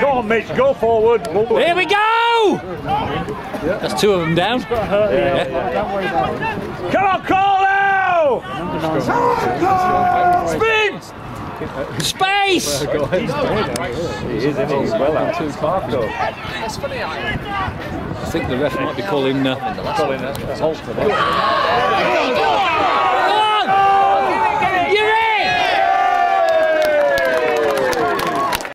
Go on, Mitch, go forward. Here we go! That's two of them down. Come on, Carlo! Spin! Space! He is, I think the ref might be calling. Uh, a halt for that.